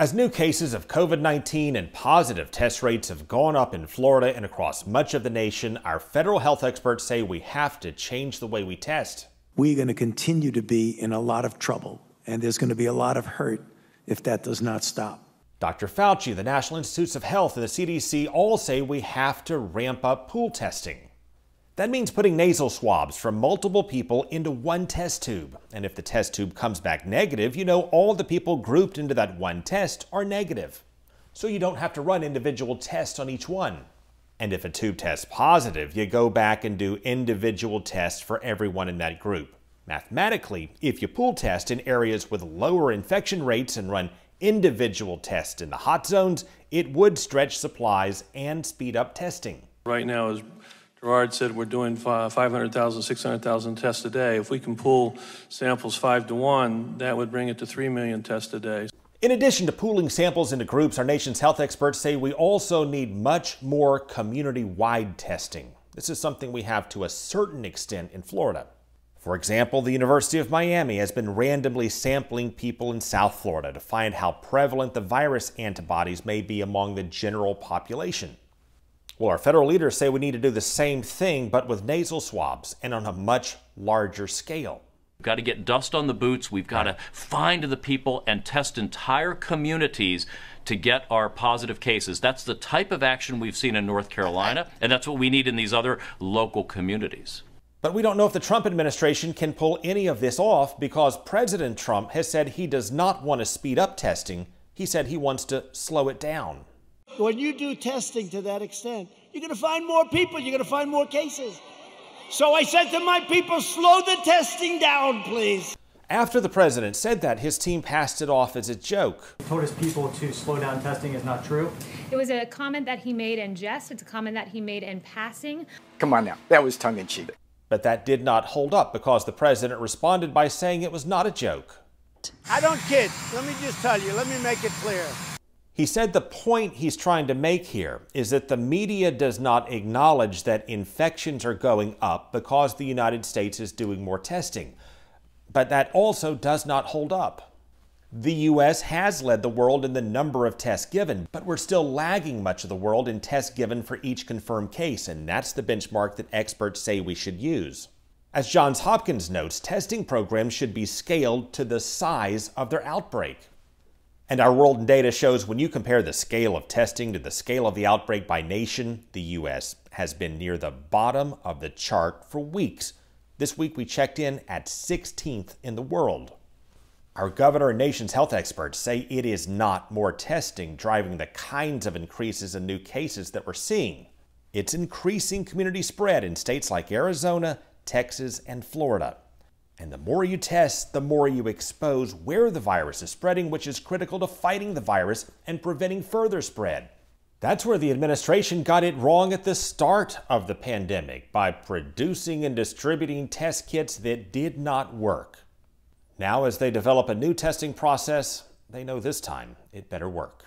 As new cases of COVID 19 and positive test rates have gone up in Florida and across much of the nation, our federal health experts say we have to change the way we test. We're going to continue to be in a lot of trouble, and there's going to be a lot of hurt if that does not stop. Dr. Fauci, the National Institutes of Health, and the CDC all say we have to ramp up pool testing. That means putting nasal swabs from multiple people into one test tube. And if the test tube comes back negative, you know all the people grouped into that one test are negative. So you don't have to run individual tests on each one. And if a tube tests positive, you go back and do individual tests for everyone in that group. Mathematically, if you pool test in areas with lower infection rates and run individual tests in the hot zones, it would stretch supplies and speed up testing. Right now is Giroir said we're doing 500,000, 600,000 tests a day. If we can pull samples five to one, that would bring it to 3 million tests a day. In addition to pooling samples into groups, our nation's health experts say we also need much more community wide testing. This is something we have to a certain extent in Florida. For example, the University of Miami has been randomly sampling people in South Florida to find how prevalent the virus antibodies may be among the general population. Well, our federal leaders say we need to do the same thing, but with nasal swabs and on a much larger scale. We've got to get dust on the boots. We've got to find the people and test entire communities to get our positive cases. That's the type of action we've seen in North Carolina, and that's what we need in these other local communities. But we don't know if the Trump administration can pull any of this off because President Trump has said he does not want to speed up testing. He said he wants to slow it down. When you do testing to that extent, you're going to find more people, you're going to find more cases. So I said to my people, slow the testing down, please. After the president said that, his team passed it off as a joke. He told his people to slow down testing is not true. It was a comment that he made in jest. It's a comment that he made in passing. Come on now, that was tongue in cheek. But that did not hold up because the president responded by saying it was not a joke. I don't kid. Let me just tell you, let me make it clear. He said the point he's trying to make here is that the media does not acknowledge that infections are going up because the United States is doing more testing. But that also does not hold up. The U.S. has led the world in the number of tests given, but we're still lagging much of the world in tests given for each confirmed case, and that's the benchmark that experts say we should use. As Johns Hopkins notes, testing programs should be scaled to the size of their outbreak. And our world data shows when you compare the scale of testing to the scale of the outbreak by nation, the U.S. has been near the bottom of the chart for weeks. This week we checked in at 16th in the world. Our governor and nation's health experts say it is not more testing driving the kinds of increases in new cases that we're seeing. It's increasing community spread in states like Arizona, Texas, and Florida. And the more you test, the more you expose where the virus is spreading, which is critical to fighting the virus and preventing further spread. That's where the administration got it wrong at the start of the pandemic by producing and distributing test kits that did not work. Now, as they develop a new testing process, they know this time it better work.